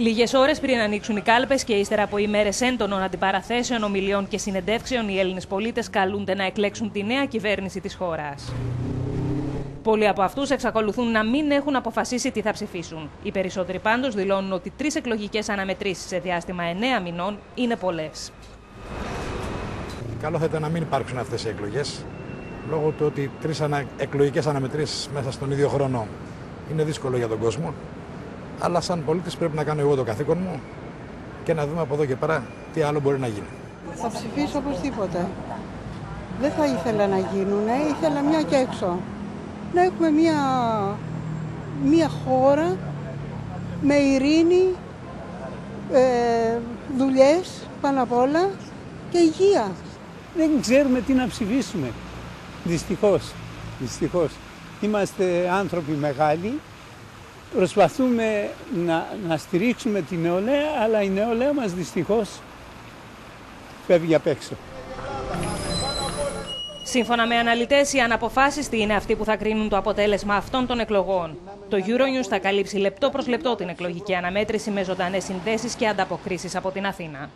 Λίγες ώρες πριν ανοίξουν οι κάλπες και ύστερα από ημέρες έντονων αντιπαραθέσεων, ομιλιών και συνεντεύξεων, οι Έλληνες πολίτες καλούνται να εκλέξουν τη νέα κυβέρνηση της χώρας. Πολλοί από αυτούς εξακολουθούν να μην έχουν αποφασίσει τι θα ψηφίσουν. Οι περισσότεροι πάντως δηλώνουν ότι τρεις εκλογικές αναμετρήσεις σε διάστημα 9 μηνών είναι πολλές. Καλό θα ήταν να μην υπάρξουν αυτές οι εκλογές, λόγω του ότι τρεις ανα... εκλογικές αναμετρήσεις μέσα στον ίδιο χρόνο είναι δύσκολο για τον κόσμο. Αλλά σαν πολίτης πρέπει να κάνω εγώ το καθήκον μου και να δούμε από εδώ και πέρα τι άλλο μπορεί να γίνει. Θα ψηφίσω οπωσδήποτε. Δεν θα ήθελα να γίνουν, ήθελα μια και έξω. Να έχουμε μια, μια χώρα με ειρήνη, ε, δουλειές πάνω απ' όλα και υγεία. Δεν ξέρουμε τι να ψηφίσουμε. Δυστυχώς. Δυστυχώς. Είμαστε άνθρωποι μεγάλοι Προσπαθούμε να, να στηρίξουμε την νεολαία, αλλά η νεολαία μας δυστυχώς φεύγει απ' έξω. Σύμφωνα με αναλυτές, οι αναποφάσιστοι είναι αυτοί που θα κρίνουν το αποτέλεσμα αυτών των εκλογών. Το Euronews θα καλύψει λεπτό προς λεπτό την εκλογική αναμέτρηση με ζωντανές συνδέσεις και ανταποκρίσεις από την Αθήνα.